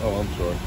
Oh, I'm sorry.